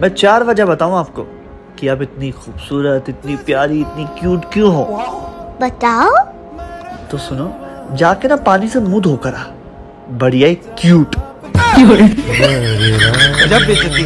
मैं चार वजह बताऊँ आपको कि आप इतनी खूबसूरत इतनी प्यारी इतनी क्यूट क्यों हो? बताओ। तो सुनो जाके ना पानी से मुँह धोकर आ। बढ़िया क्यूट गजब बेइज्जती।